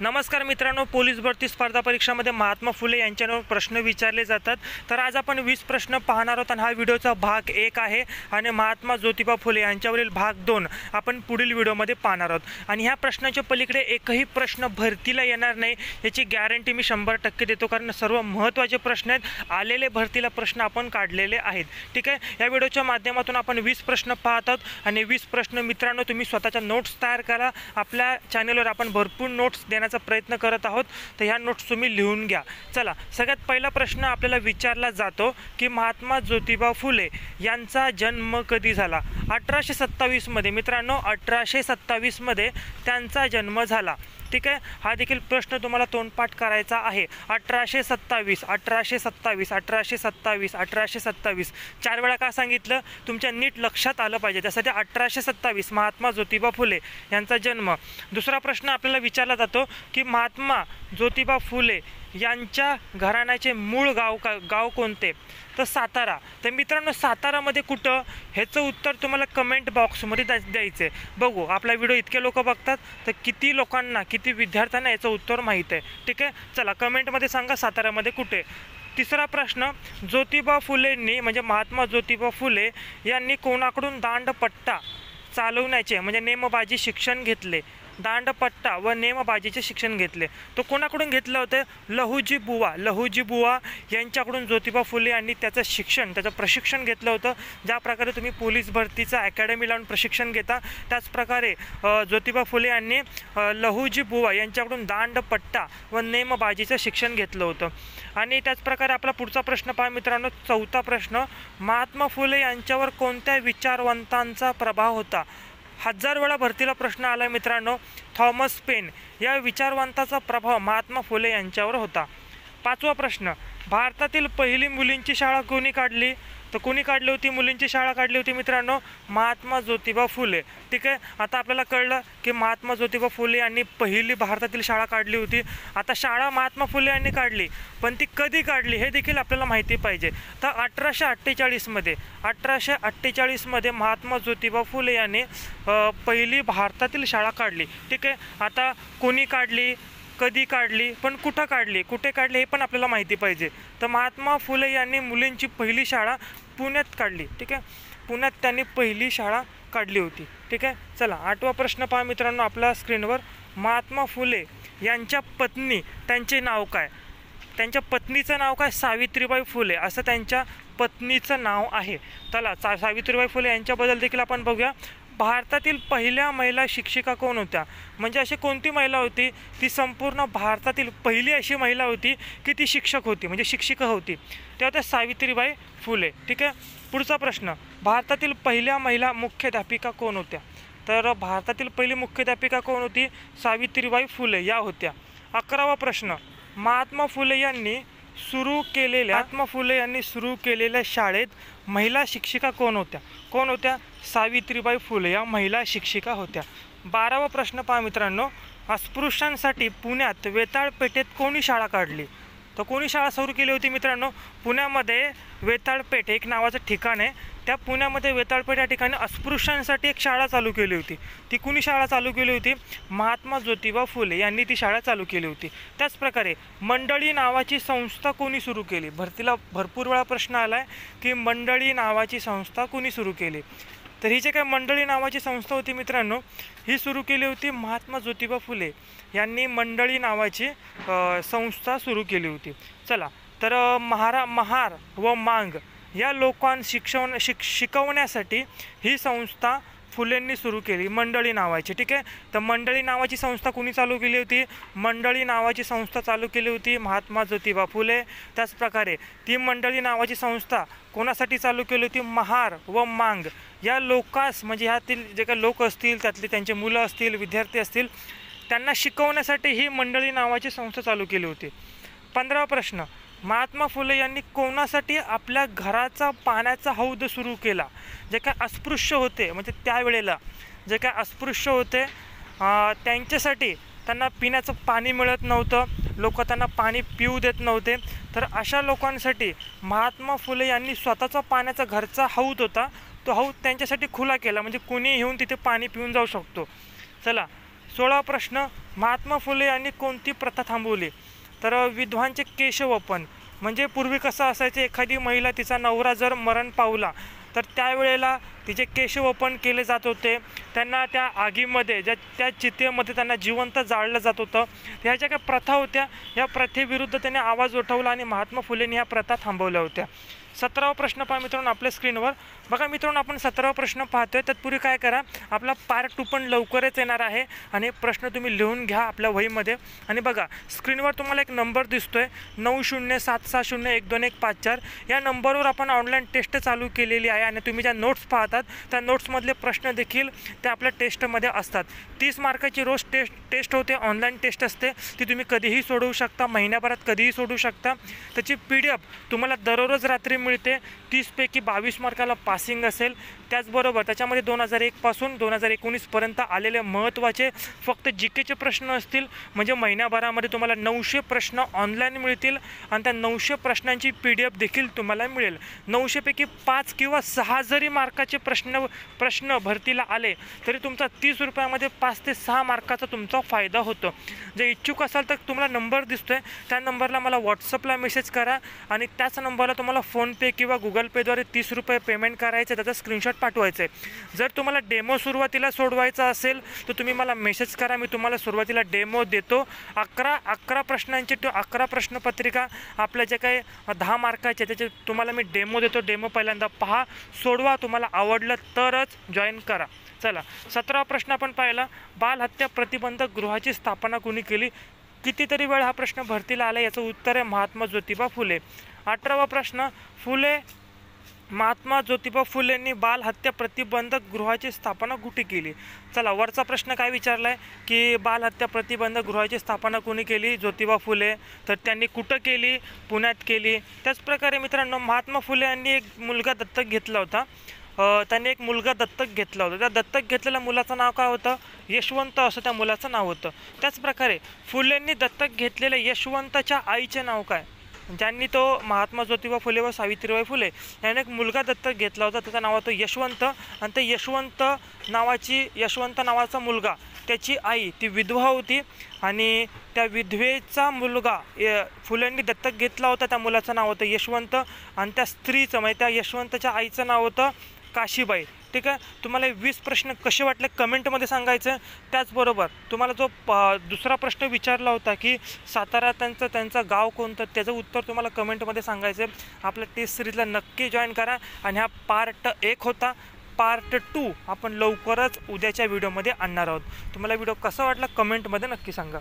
नमस्कार मित्रांनो पोलीस भरती स्पर्धा परीक्षामध्ये महात्मा फुले यांच्यावर प्रश्न विचारले जातात. तर आज आपण वीस प्रश्न पाहणार आहोत आणि हा व्हिडिओचा भाग एक आहे आणि महात्मा ज्योतिबा फुले यांच्यावरील भाग दोन आपण पुढील व्हिडिओमध्ये पाहणार आहोत. आणि ह्या प्रश्नाच्या पलीकडे एकही प्रश्न भरतीला येणार नाही याची गॅरंटी मी शंभर टक्के देतो. कारण सर्व महत्त्वाचे प्रश्न आहेत आलेले भरतीला प्रश्न आपण काढलेले आहेत. ठीक आहे? या व्हिडिओच्या माध्यमातून आपण वीस प्रश्न पाहत आहोत. आणि वीस प्रश्न मित्रांनो तुम्ही स्वतःच्या नोट्स तयार करा. आपल्या चॅनलवर आपण भरपूर नोट्स देणार देण्याचा प्रयत्न करत आहोत तर ह्या नोट्स तुम्ही लिहून घ्या. चला सगळ्यात पहिला प्रश्न आपल्याला विचारला जातो की महात्मा ज्योतिबा फुले यांचा जन्म कधी झाला? अठराशे सत्तावीसमध्ये मित्रांनो अठराशे सत्तावीसमध्ये त्यांचा जन्म झाला. ठीक आहे? हा देखील प्रश्न तुम्हाला तोंडपाठ करायचा आहे. अठराशे सत्तावीस अठराशे सत्तावीस अठराशे सत्तावीस अठराशे सत्तावीस. चार वेळा का सांगितलं? तुमच्या नीट लक्षात आलं पाहिजे. त्यासाठी अठराशे सत्तावीस महात्मा ज्योतिबा फुले यांचा जन्म. दुसरा प्रश्न आपल्याला विचारला जातो की महात्मा ज्योतिबा फुले यांच्या घराण्याचे मूळ गाव का गाव कोणते? तर सातारा. तर मित्रांनो सातारामध्ये कुठं? ह्याचं उत्तर तुम्हाला कमेंट बॉक्समध्ये द्या द्यायचं आहे बघू आपला व्हिडिओ इतके लोक बघतात तर किती लोकांना किती विद्यार्थ्यांना याचं उत्तर माहीत आहे. ठीक आहे? चला कमेंटमध्ये सांगा साताऱ्यामध्ये कुठे? तिसरा प्रश्न ज्योतिबा फुलेंनी म्हणजे महात्मा ज्योतिबा फुले यांनी कोणाकडून दांडपट्टा चालवण्याचे म्हणजे नेमबाजी शिक्षण घेतले? दांडपट्टा व नेमबाजीचे शिक्षण घेतले. तो कोणाकडून घेतलं होतं? लहुजी बुवा. लहुजी बुवा यांच्याकडून ज्योतिबा फुले यांनी त्याचं शिक्षण त्याचं प्रशिक्षण घेतलं होतं. ज्या प्रकारे तुम्ही पोलीस भरतीचं अकॅडमी लावून प्रशिक्षण घेता त्याचप्रकारे ज्योतिबा फुले यांनी अ, लहुजी बुवा यांच्याकडून दांडपट्टा व नेमबाजीचं शिक्षण घेतलं होतं. आणि त्याचप्रकारे आपला पुढचा प्रश्न पहा मित्रांनो. चौथा प्रश्न महात्मा फुले यांच्यावर कोणत्या विचारवंतांचा प्रभाव होता? हजार वेळा भरतीला प्रश्न आला मित्रांनो. थॉमस पेन या विचारवंताचा प्रभाव महात्मा फुले यांच्यावर होता. पाचवा प्रश्न भारतातील पहिली मुलींची शाळा कोणी काढली? तर कोणी काढली होती? मुलींची शाळा काढली होती मित्रांनो महात्मा ज्योतिबा फुले. ठीक आहे? आता आपल्याला कळलं की महात्मा ज्योतिबा फुले यांनी पहिली भारतातील शाळा काढली होती. आता शाळा महात्मा फुले यांनी काढली पण ती कधी काढली हे देखील आपल्याला माहिती पाहिजे. तर अठराशे अठ्ठेचाळीसमध्ये अठराशे अठ्ठेचाळीसमध्ये महात्मा ज्योतिबा फुले यांनी पहिली भारतातील शाळा काढली. ठीक आहे? आता कोणी काढली? कधी काढली पण कुठं काढली कुठे काढली हे पण आपल्याला माहिती पाहिजे. तर महात्मा फुले यांनी मुलींची पहिली शाळा पुण्यात काढली ठीक आहे? पुण्यात त्यांनी पहिली शाळा काढली होती ठीक आहे? चला आठवा प्रश्न पहा मित्रांनो आपल्या स्क्रीनवर. महात्मा फुले यांच्या पत्नी त्यांचे नाव काय? त्यांच्या पत्नीचं नाव काय? सावित्रीबाई फुले असं त्यांच्या पत्नीचं नाव आहे. चला सा सावित्रीबाई फुले यांच्याबद्दल देखील आपण बघूया. भारतातील पहिल्या महिला शिक्षिका कोण होत्या? म्हणजे अशी कोणती महिला होती? ती संपूर्ण भारतातील पहिली अशी महिला होती की ती शिक्षक होती म्हणजे शिक्षिका होती. त्या होत्या सावित्रीबाई फुले. ठीक आहे? पुढचा प्रश्न. भारतातील पहिल्या महिला मुख्याध्यापिका कोण होत्या? तर भारतातील पहिली मुख्याध्यापिका कोण होती? सावित्रीबाई फुले या होत्या. अकरावा प्रश्न. महात्मा फुले यांनी सुरू केलेल्या महात्मा फुले यांनी सुरू केलेल्या शाळेत महिला शिक्षिका कोण होत्या? कोण होत्या? सावित्रीबाई फुले या महिला शिक्षिका होत्या. बारावा प्रश्न पहा मित्रांनो. अस्पृश्यांसाठी पुण्यात वेताळ पेठेत कोणी शाळा काढली? तर कोणी शाळा सुरू केली होती मित्रांनो? पुण्यामध्ये वेताळपेठ एक नावाचं ठिकाण आहे. त्या पुण्यामध्ये वेताळपेठ या ठिकाणी अस्पृश्यांसाठी एक शाळा चालू केली होती. ती कुणी शाळा चालू केली होती? महात्मा ज्योतिबा फुले यांनी ती शाळा चालू केली होती. त्याचप्रकारे मंडळी नावाची संस्था कोणी सुरू केली? भरतीला भरपूर वेळा प्रश्न आला आहे की मंडळी नावाची संस्था कोणी सुरू केली? तर ही जे काय मंडळी नावाची संस्था होती मित्रांनो ही सुरू केली होती महात्मा ज्योतिबा फुले यांनी मंडळी नावाची संस्था सुरू केली होती. चला तर महारा महार व मांग या लोकां शिक्षण शिक शिकवण्यासाठी ही संस्था फुलेंनी सुरू केली मंडळी नावाची. ठीक आहे? तर मंडळी नावाची संस्था कुणी चालू केली होती? मंडळी नावाची संस्था चालू केली होती महात्मा ज्योतिबा फुले. त्याचप्रकारे ती मंडळी नावाची संस्था कोणासाठी चालू केली होती? महार व मांग. या लोकास म्हणजे ह्यातील जे काही लोक असतील त्यातले त्यांचे मुलं असतील विद्यार्थी असतील त्यांना शिकवण्यासाठी ही मंडळी नावाची संस्था चालू केली होती. पंधरावा प्रश्न. महात्मा फुले यांनी कोणासाठी आपल्या घराचा पाण्याचा हौद सुरू केला? जे काय अस्पृश्य होते म्हणजे त्यावेळेला जे काय अस्पृश्य होते त्यांच्यासाठी त्यांना पिण्याचं पाणी मिळत नव्हतं लोक त्यांना पाणी पिऊ देत नव्हते. तर अशा लोकांसाठी महात्मा फुले यांनी स्वतःचा पाण्याचा घरचा हौद होता. तो हौद त्यांच्यासाठी खुला केला. म्हणजे कुणी येऊन तिथे पाणी पिऊन जाऊ शकतो. चला सोळा प्रश्न. महात्मा फुले यांनी कोणती प्रथा थांबवली? तर विधवांचे केशवपन म्हणजे पूर्वी कसं असायचं एखादी महिला तिचा नवरा जर मरण पावला तर त्यावेळेला तिचे केशवपन केले जात होते. त्यांना त्या आगीमध्ये ज्या त्या चितेमध्ये त्यांना जिवंत जाळलं जात होतं. ह्या ज्या काही प्रथा होत्या या प्रथेविरुद्ध त्याने आवाज उठवला आणि महात्मा फुलेंनी ह्या प्रथा थांबवल्या होत्या. सतरावा प्रश्न पहा मित्रांनो आपल्या स्क्रीनवर बघा मित्रांनो आपण सतरावा प्रश्न पाहतोय. तत्पूर्वी काय करा आपला पार्ट टू पण लवकरच येणार आहे आणि प्रश्न तुम्ही लिहून घ्या आपल्या वहीमध्ये. आणि बघा स्क्रीनवर तुम्हाला एक नंबर दिसतोय नऊ शून्य सात सहा शून्य एक दोन एक पाच चार. या नंबरवर आपण ऑनलाईन टेस्ट चालू केलेली आहे आणि तुम्ही ज्या नोट्स पाहतात त्या नोट्समधले प्रश्न देखील त्या आपल्या टेस्टमध्ये असतात. तीस मार्काची रोज टेस्ट टेस्ट होते ऑनलाईन टेस्ट असते. ती तुम्ही कधीही सोडवू शकता महिन्याभरात कधीही सोडवू शकता. त्याची पी डी एफ तुम्हाला दररोज रात्री मिळते. तीसपैकी बावीस मार्काला पासिंग असेल. त्याचबरोबर त्याच्यामध्ये दोन हजार एकपासून दोन हजार एकोणीसपर्यंत आलेले महत्त्वाचे फक्त जी केचे प्रश्न असतील. म्हणजे महिन्याभरामध्ये तुम्हाला नऊशे प्रश्न ऑनलाईन मिळतील आणि त्या नऊशे प्रश्नांची पी डी एफ देखील तुम्हाला मिळेल. नऊशेपैकी पाच किंवा सहा जरी मार्काचे प्रश्न प्रश्न भरतीला आले तरी तुमचा तीस रुपयामध्ये पाच ते सहा मार्काचा तुमचा फायदा होतो. जर इच्छुक असाल तर तुम्हाला नंबर दिसतोय. त्या नंबरला मला व्हॉट्सअपला मेसेज करा आणि त्याच नंबरला तुम्हाला फोन फोनपे किंवा गुगल पेद्वारे तीस रुपये पेमेंट करायचं त्याचा स्क्रीनशॉट पाठवायचं. आहे जर तुम्हाला डेमो सुरुवातीला सोडवायचा असेल तर तुम्ही मला मेसेज करा मी तुम्हाला सुरुवातीला डेमो देतो. अकरा अकरा प्रश्नांची टू अकरा प्रश्नपत्रिका आपल्या जे काही दहा मार्काच्या त्याचे तुम्हाला मी डेमो देतो. डेमो पहिल्यांदा पहा. सोडवा तुम्हाला आवडलं तरच जॉईन करा. चला सतरा प्रश्न आपण पाहिला. बालहत्या प्रतिबंधक गृहाची स्थापना कोणी केली? कितीतरी वेळ हा प्रश्न भरतीला आला याचं उत्तर आहे महात्मा ज्योतिबा फुले. अठरावा प्रश्न फुले महात्मा ज्योतिबा फुलेंनी बालहत्या प्रतिबंधक गृहाची स्थापना कुठे केली? चला वरचा प्रश्न काय विचारला आहे की बालहत्या प्रतिबंधक गृहाची स्थापना कोणी केली? ज्योतिबा फुले. तर त्यांनी कुठं केली? पुण्यात केली. त्याचप्रकारे मित्रांनो महात्मा फुले यांनी एक मुलगा दत्तक घेतला होता. त्यांनी एक मुलगा दत्तक घेतला होता. त्या दत्तक घेतलेल्या मुलाचं नाव काय होतं? यशवंत असं त्या मुलाचं नाव होतं. त्याचप्रकारे फुलेंनी दत्तक घेतलेल्या यशवंताच्या आईचे नाव काय? ज्यांनी तो महात्मा ज्योतिबा फुले व सावित्रीबाई फुले याने एक मुलगा दत्तक घेतला होता. त्याचं नाव होतं यशवंत. आणि ते यशवंत नावाची यशवंत नावाचा मुलगा त्याची आई ती विधवा होती. आणि त्या विधवेचा मुलगा य- फुलेंनी दत्तक घेतला होता. त्या मुलाचं नाव होतं यशवंत. आणि त्या स्त्रीचं म्हणजे त्या यशवंतच्या आईचं नाव होतं काशीबाई. ठीक आहे? तुम्हाला वीस प्रश्न कसे वाटले कमेंटमध्ये सांगायचं. त्याचबरोबर तुम्हाला जो प दुसरा प्रश्न विचारला होता की सातारा त्यांचं त्यांचं गाव कोणतं त्याचं उत्तर तुम्हाला कमेंटमध्ये सांगायचं. आहे आपल्या टेस्ट सिरीजला नक्की जॉईन करा. आणि हा पार्ट एक होता. पार्ट टू आपण लवकरच उद्याच्या व्हिडिओमध्ये आणणार आहोत. तुम्हाला व्हिडिओ कसा वाटला कमेंटमध्ये नक्की सांगा.